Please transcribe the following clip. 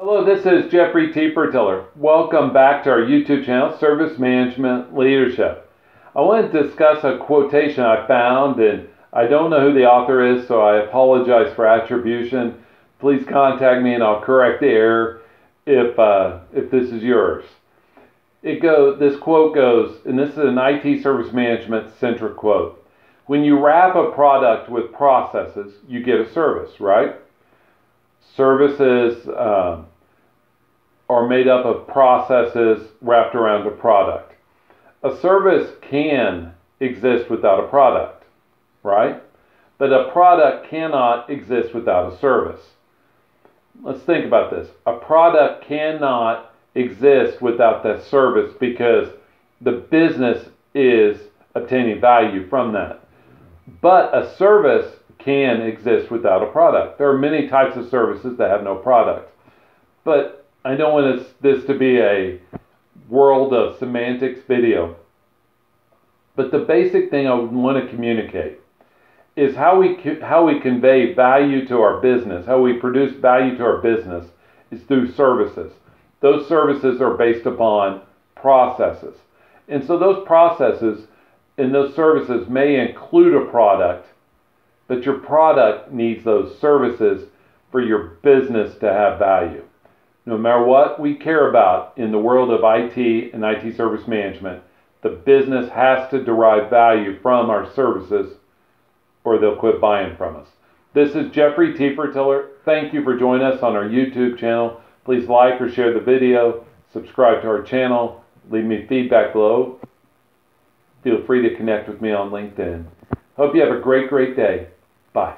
Hello, this is Jeffrey T. Welcome back to our YouTube channel, Service Management Leadership. I want to discuss a quotation I found, and I don't know who the author is, so I apologize for attribution. Please contact me and I'll correct the error if, uh, if this is yours. It go, this quote goes, and this is an IT service management centric quote. When you wrap a product with processes, you get a service, right? Services uh, are made up of processes wrapped around a product. A service can exist without a product, right? But a product cannot exist without a service. Let's think about this. A product cannot exist without that service because the business is obtaining value from that. But a service can exist without a product. There are many types of services that have no product. But I don't want this, to be a world of semantics video. But the basic thing I want to communicate is how we how we convey value to our business, how we produce value to our business is through services. Those services are based upon processes. And so those processes and those services may include a product but your product needs those services for your business to have value. No matter what we care about in the world of IT and IT service management, the business has to derive value from our services or they'll quit buying from us. This is Jeffrey Tefertiller. Thank you for joining us on our YouTube channel. Please like or share the video, subscribe to our channel, leave me feedback below. Feel free to connect with me on LinkedIn. Hope you have a great, great day. Bye.